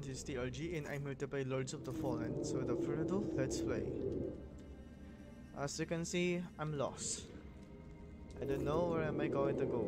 This is TRG and I'm here to play Lords of the Fallen. So without further ado, let's play. As you can see, I'm lost. I don't know where am I going to go.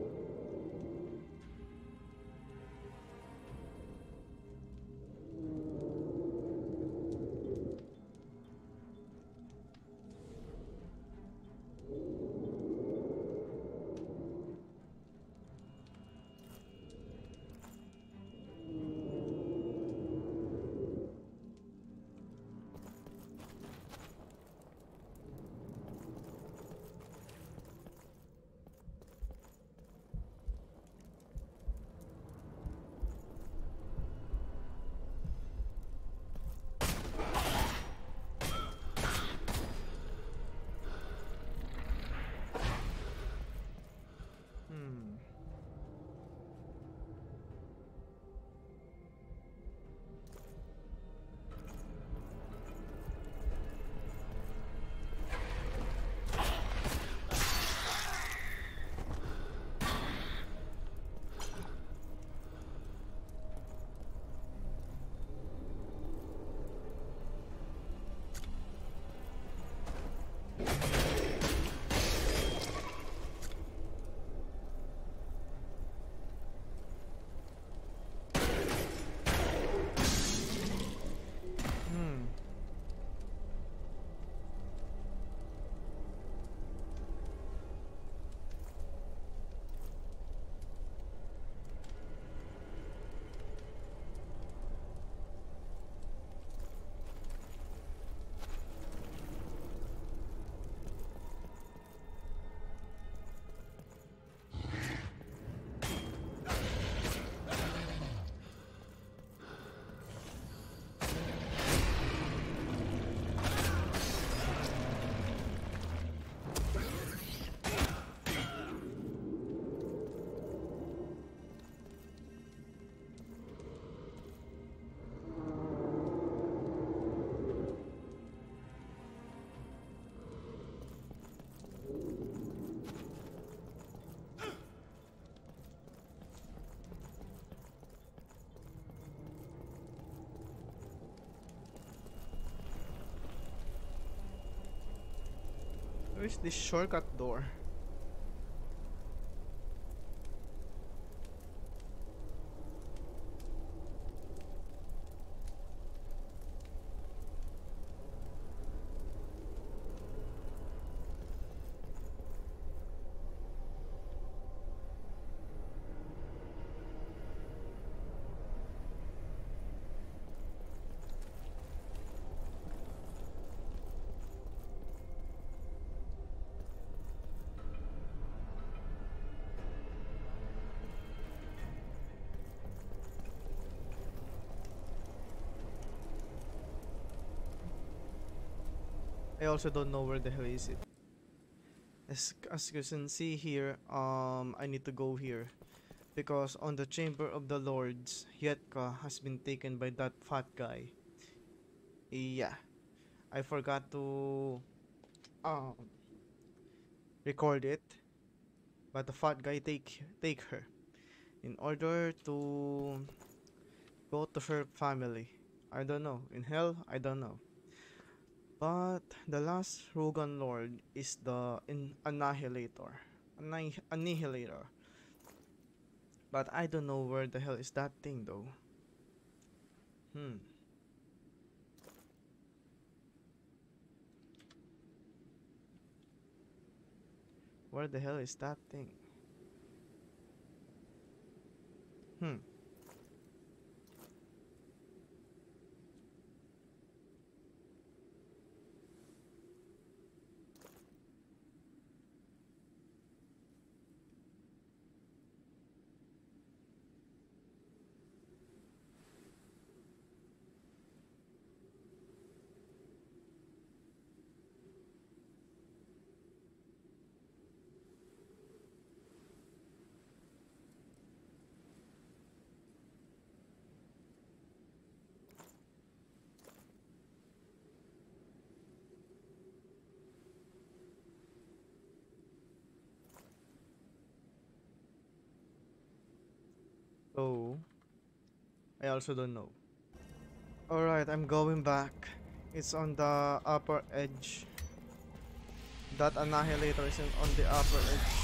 Where's this shortcut door? I also don't know where the hell is it. As, as you can see here, um, I need to go here. Because on the Chamber of the Lords, Yetka has been taken by that fat guy. Yeah. I forgot to um, record it. But the fat guy take take her in order to go to her family. I don't know. In hell, I don't know. But the last Rhogar Lord is the in Annihilator. Anni- Annihilator. But I don't know where the hell is that thing though. Hmm. Where the hell is that thing? Hmm. I also don't know. Alright, I'm going back. It's on the upper edge. That annihilator is on the upper edge.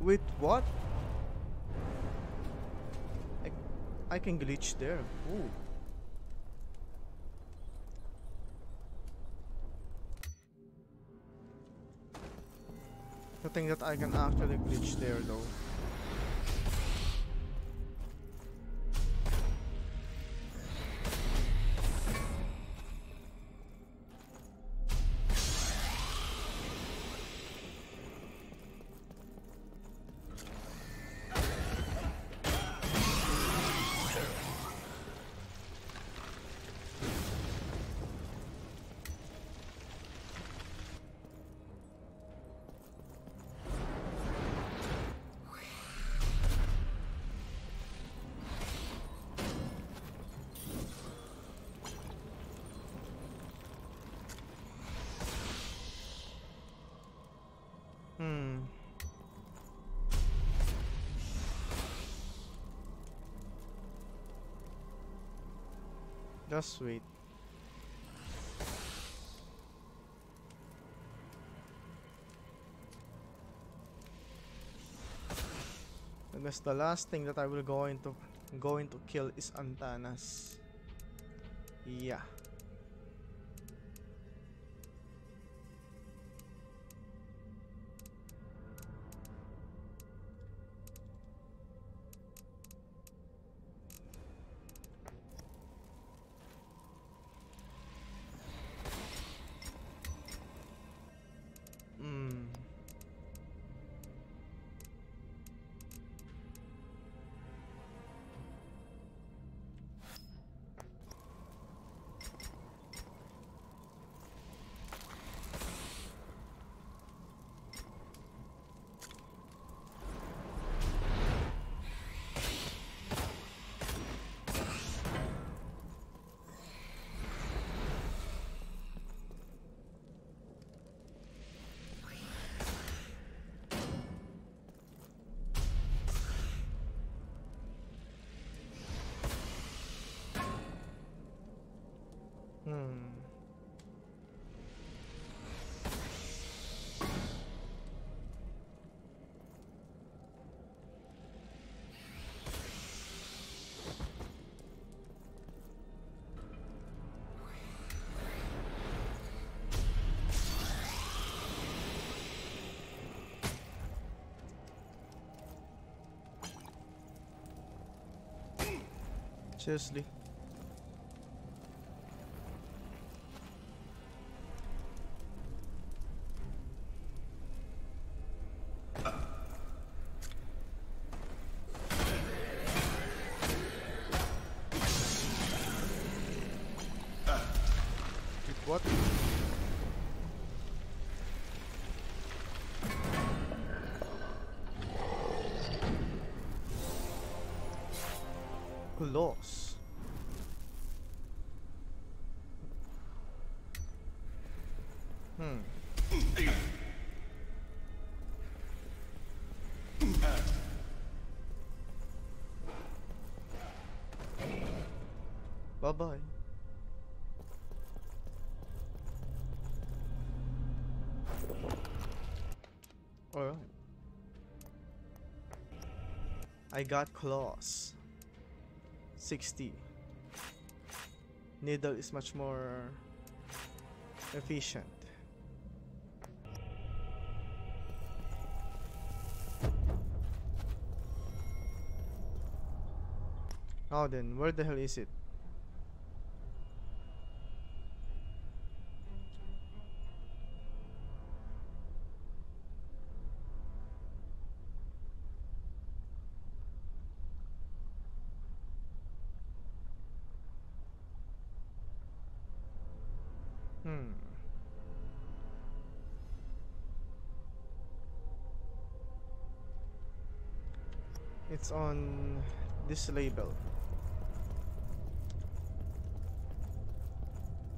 Wait, what? I can glitch there. Ooh. I think that I can actually glitch there though. Hmm. Just wait. I the last thing that I will go into going to kill is Antanas. Yeah. Seriously. I got claws. 60. Needle is much more efficient. Oh then, where the hell is it? It's on this label.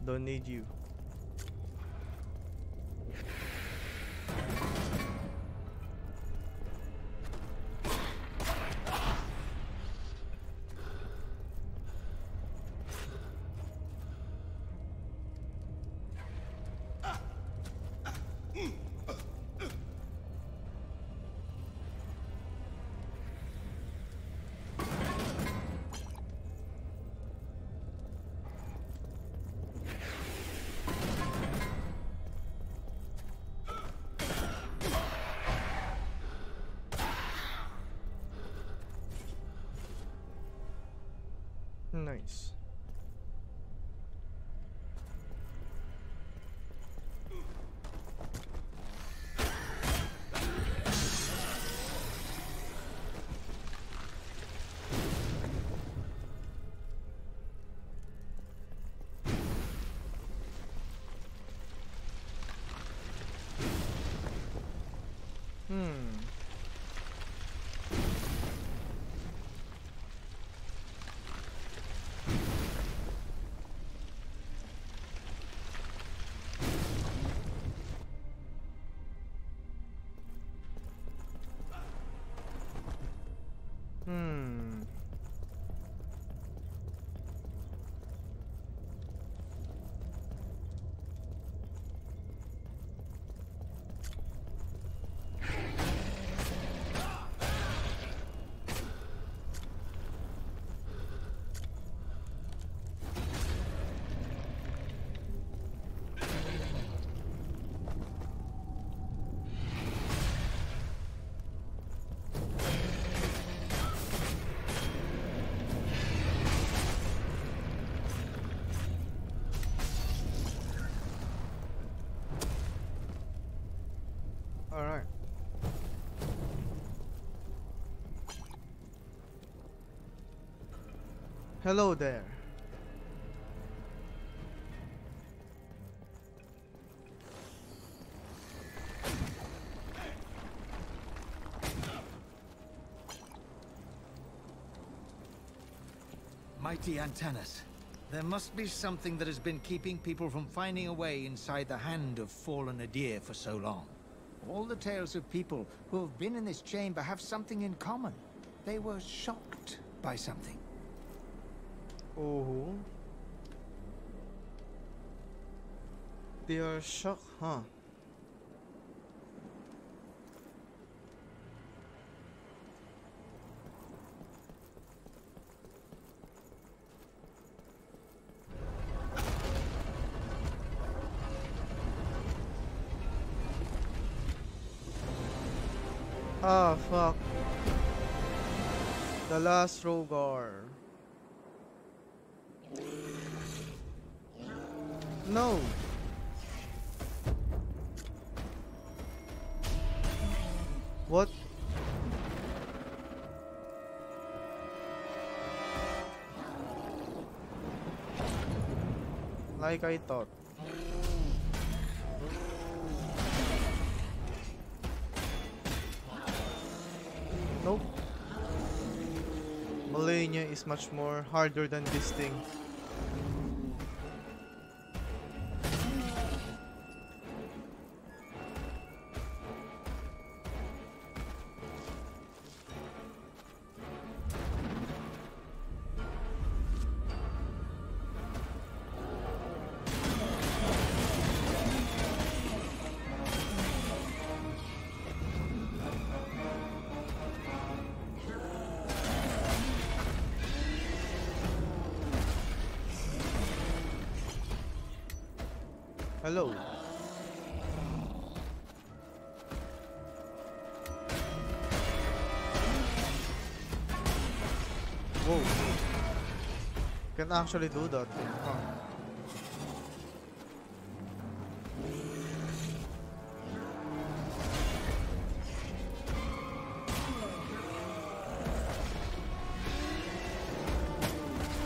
Don't need you. Nice. Hmm. Hello there. Mighty Antanas. There must be something that has been keeping people from finding a way inside the hand of fallen Adyr for so long. All the tales of people who have been in this chamber have something in common. They were shocked by something. Oh. They are shocked, huh? Ah, fuck. The last Rhogar. No. What? Like I thought. Nope. Malenia is much more harder than this thing. Hello. Whoa. Can actually do that. Huh.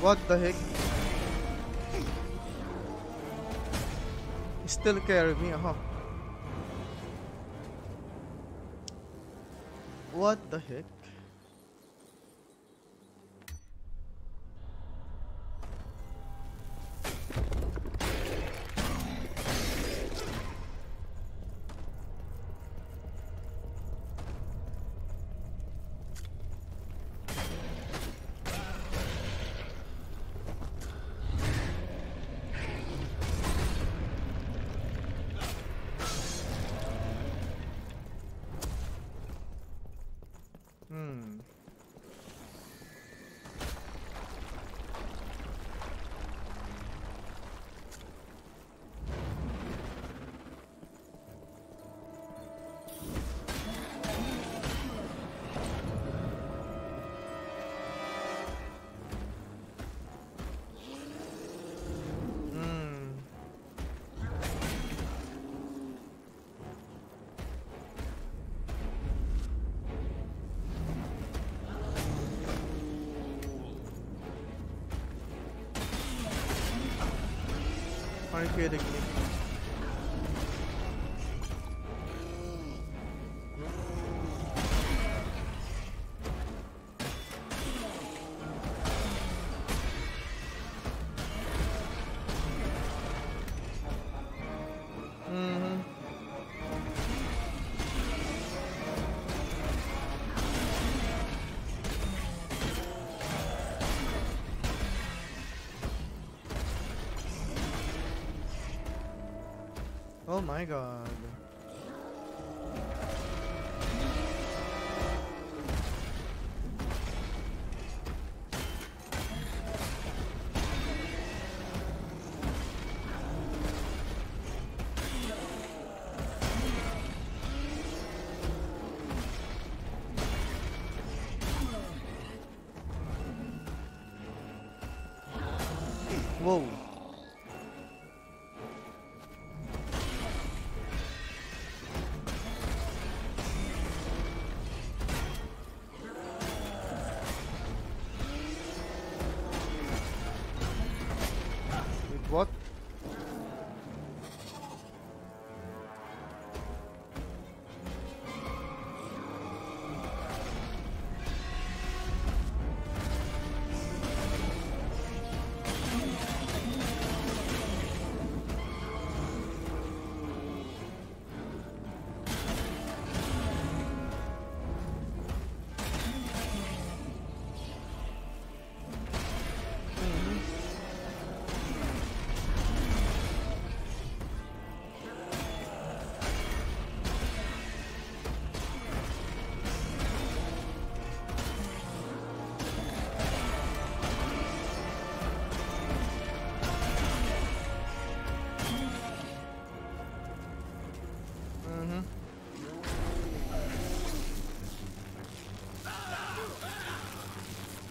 What the heck? Still carry me, huh? What the heck? Market again. Oh my god.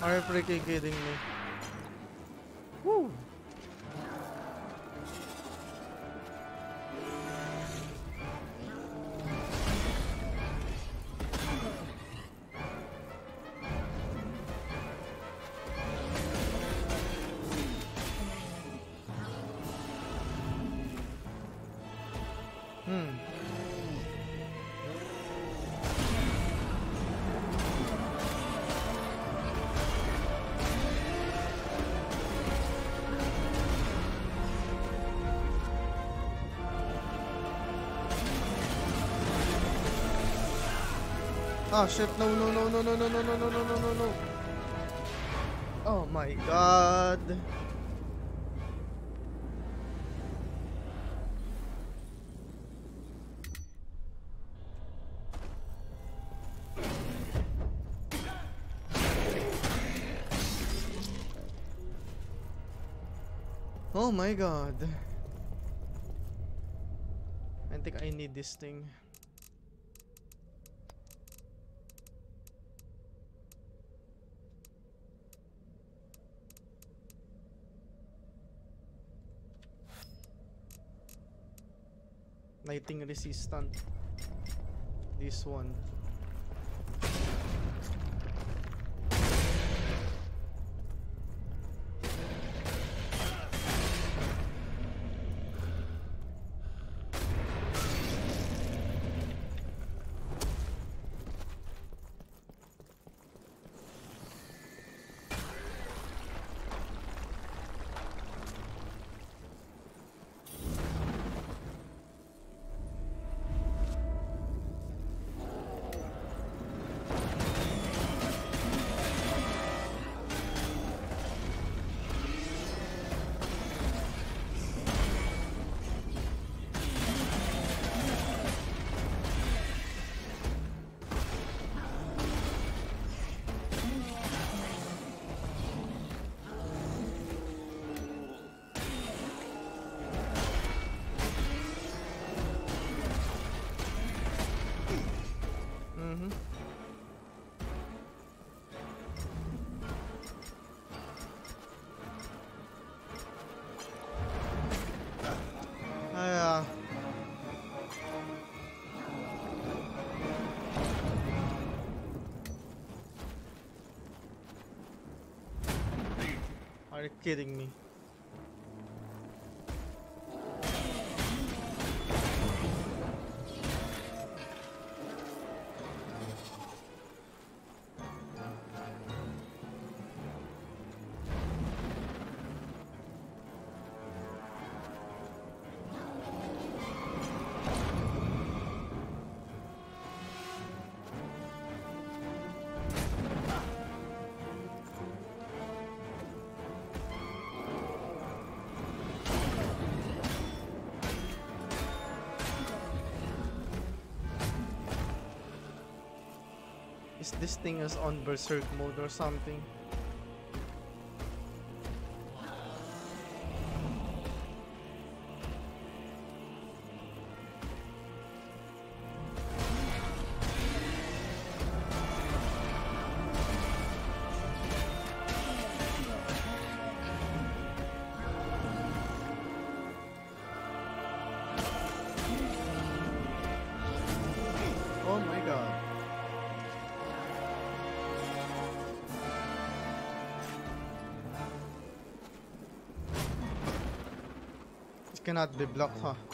Are you freaking kidding me? Ah shit, no no no no no no no no no no no no no Oh my god. Oh my god. I think I need this thing. Lighting resistant. This one. Kidding me? Is this thing is on berserk mode or something? Cannot be blocked, huh?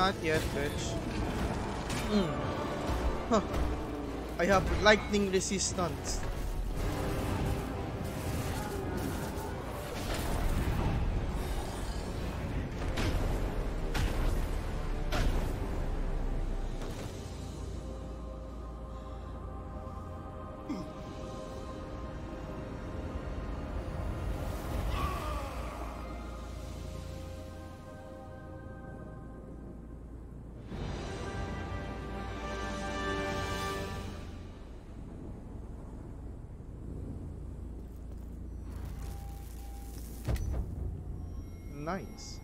Not yet, bitch. Mm. Huh. I have lightning resistance. Nice.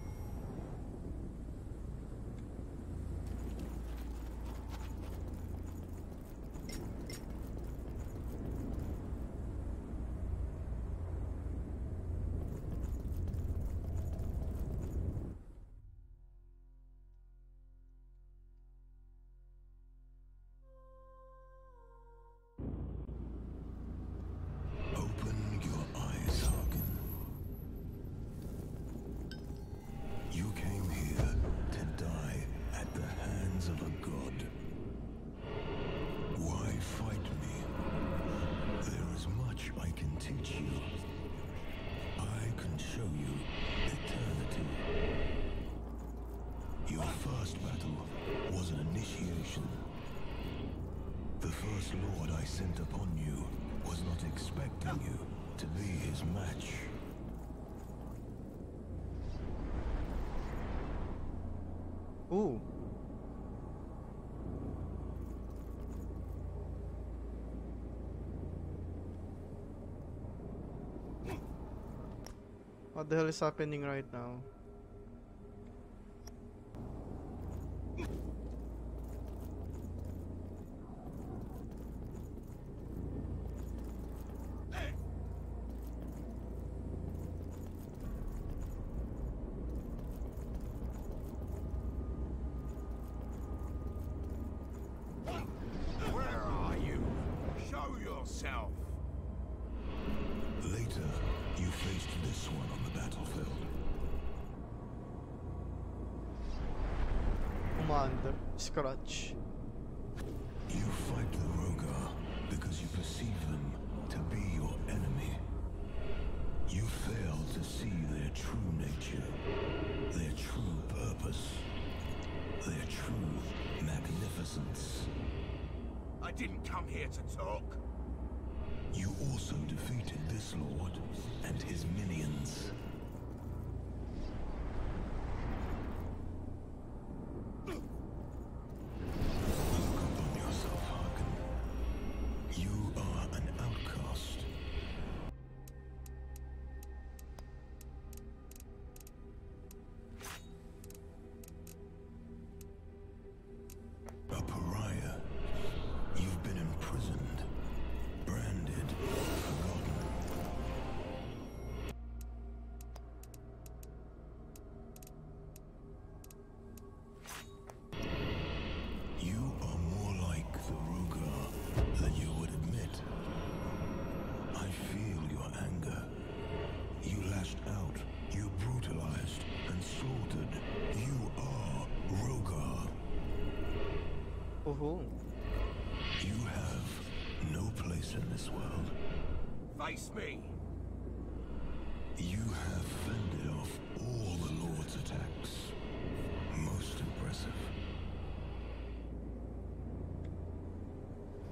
First lord I sent upon you was not expecting you to be his match. Ooh. What the hell is happening right now? Where are you? Show yourself. Later, you faced this one on the battlefield. Commander. Scratch. You fight the Rhogar because you perceive them to be your enemy. You fail to see their true nature, their true purpose, their true magnificence. I didn't come here to talk. You also defeated this lord and his minions.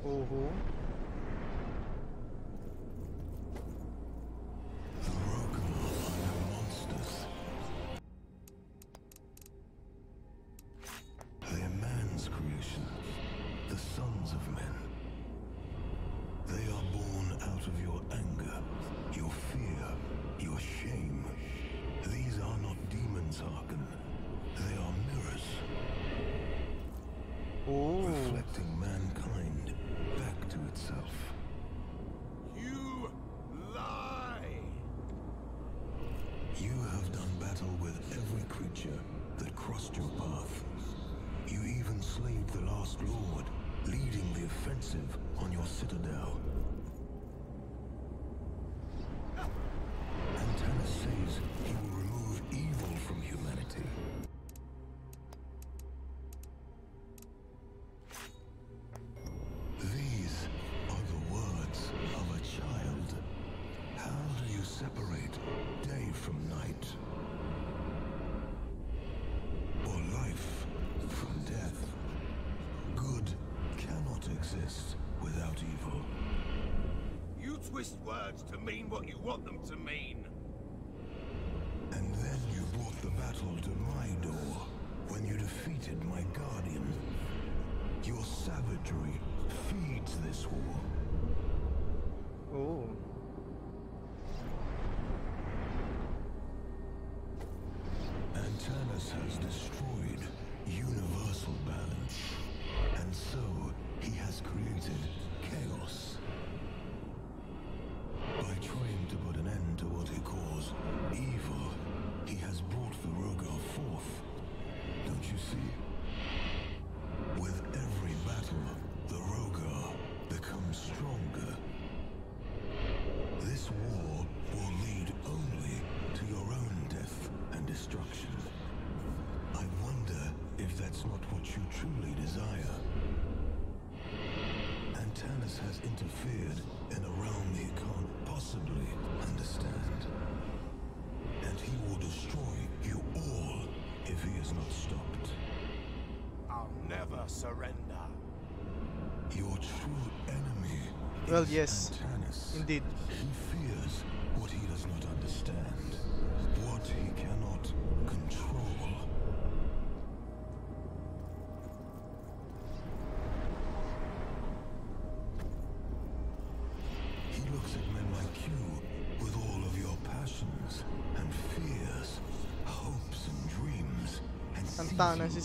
Oh. The creature that crossed your path. You even slayed the last lord, leading the offensive on your citadel. Antanas says he will remove evil from humanity. Words to mean what you want them to mean. And then you brought the battle to my door when you defeated my guardian. Your savagery feeds this war. Oh. Antanas has destroyed destruction. I wonder if that's not what you truly desire. Antanas has interfered in a realm he can't possibly understand. And he will destroy you all if he is not stopped. I'll never surrender. Your Your true enemy Well, is yes. Antanas. Indeed.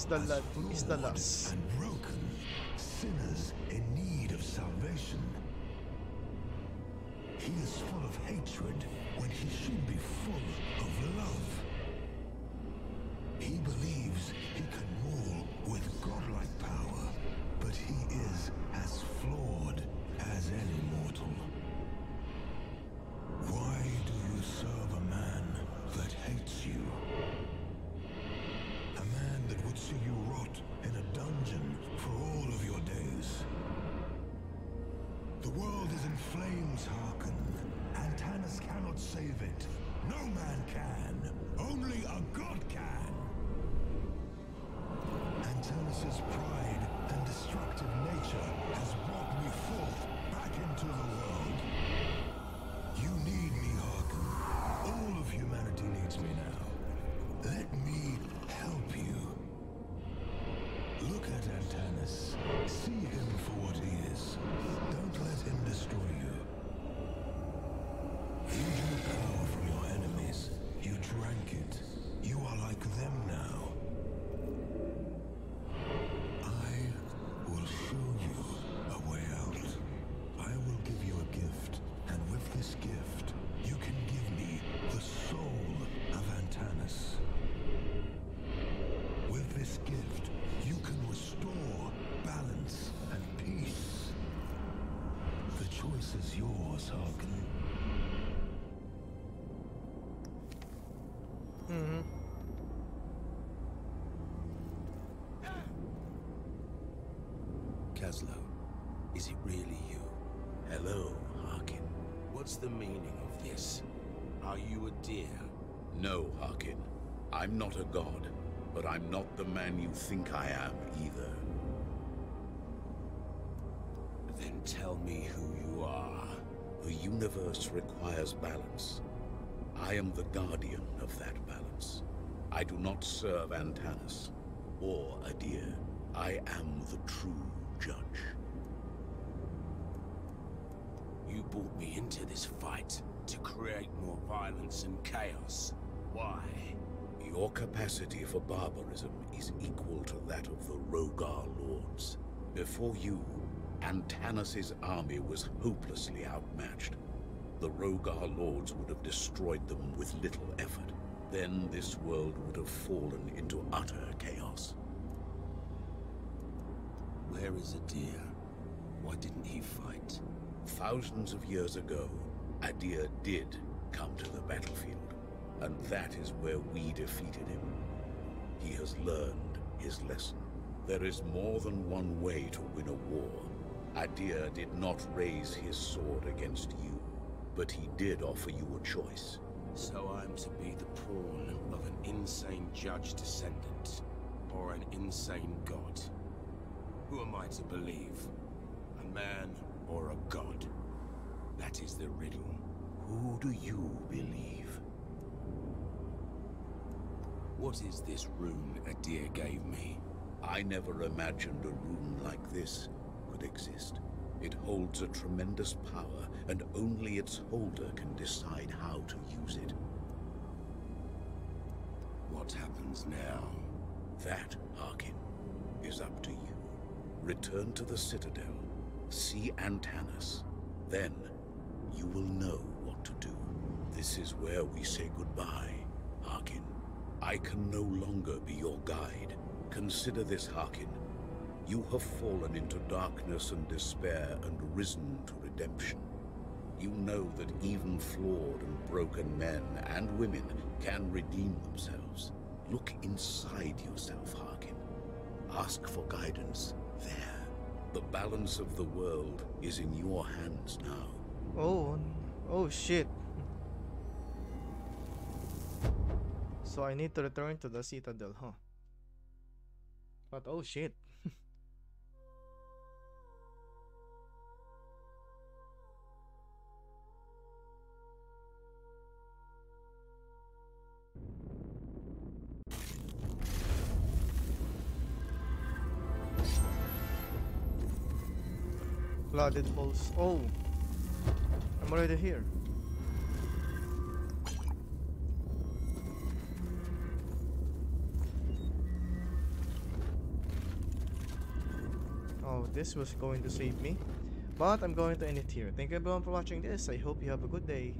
The as la- the last. The world is in flames, Harkyn. Antanas cannot save it. No man can. Only a god can. Antanas's pride and destructive nature has brought me forth back into the world. You need me, Harkyn. All of humanity needs me now. Let me help you. Look at Antanas. See him for what he is. Choice is yours, Harkyn. Mm-hmm. Kaslo, is it really you? Hello, Harkyn. What's the meaning of this? Are you Adyr? No, Harkyn. I'm not a god, but I'm not the man you think I am either. Universe requires balance. I am the guardian of that balance. I do not serve Antanas or Adyr. I am the true judge. You brought me into this fight to create more violence and chaos. Why? Your capacity for barbarism is equal to that of the Rhogar lords. Before you, Antanas' army was hopelessly outmatched. The Rhogar lords would have destroyed them with little effort. Then this world would have fallen into utter chaos. Where is Adyr? Why didn't he fight? Thousands of years ago, Adyr did come to the battlefield, and that is where we defeated him. He has learned his lesson. There is more than one way to win a war. Adyr did not raise his sword against you, but he did offer you a choice. So I'm to be the pawn of an insane judge descendant, or an insane god? Who am I to believe? A man or a god? That is the riddle. Who do you believe? What is this rune Adyr gave me? I never imagined a rune like this could exist. It holds a tremendous power, and only its holder can decide how to use it. What happens now? That, Harkyn, is up to you. Return to the Citadel, see Antanas. Then, you will know what to do. This is where we say goodbye, Harkyn. I can no longer be your guide. Consider this, Harkyn. You have fallen into darkness and despair and risen to redemption. You know that even flawed and broken men and women can redeem themselves. Look inside yourself, Harkyn. Ask for guidance there. The balance of the world is in your hands now. Oh, oh shit. So I need to return to the Citadel, huh? But oh shit. Blooded Falls. Oh! I'm already here. Oh, this was going to save me. But I'm going to end it here. Thank you everyone for watching this. I hope you have a good day.